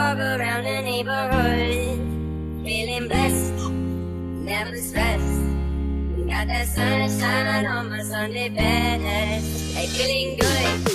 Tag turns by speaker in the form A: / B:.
A: Walk around the neighborhood. Feeling blessed, never stressed. Got that sunshine on my Sunday best. Hey, feeling good